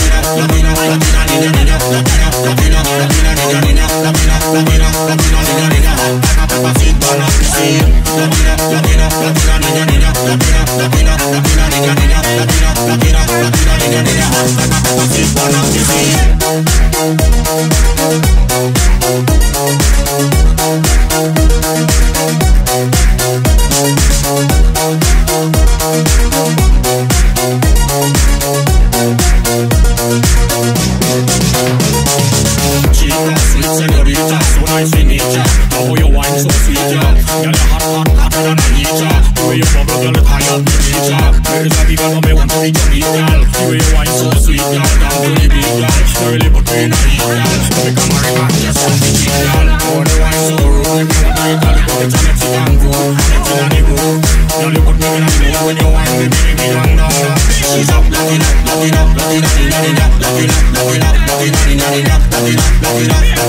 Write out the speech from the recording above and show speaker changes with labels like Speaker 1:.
Speaker 1: Latino, Latino, Latino, Latino, Latino, pictures When I finish just How you wine so sweet, yeah Girl, you hot, hot, hotter than a need The way you bubble, girl, it high up the beat, yeah There is a big girl, me want to be your meat, girl The way you wine so sweet, girl Down to the girl You really put me in a heat, girl Make a back, man just want cheat, girl Oh, the wine so rude Me want to eat, girl It's a Mexican food It's in a new mood Girl, you put me in a mood When you wine, me baby, me don't know She's up, lock it up, lock it up, lock it up, lock it up, lock it up, lock it up, lock it up, lock it up, lock it up, lock it up